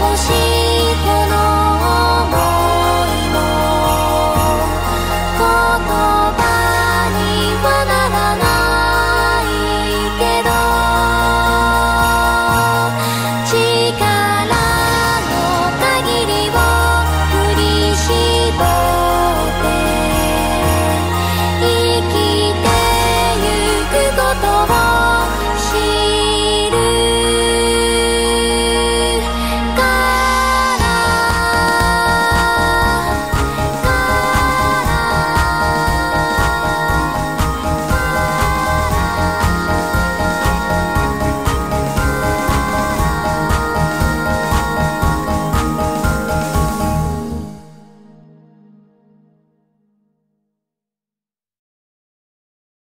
呼吸。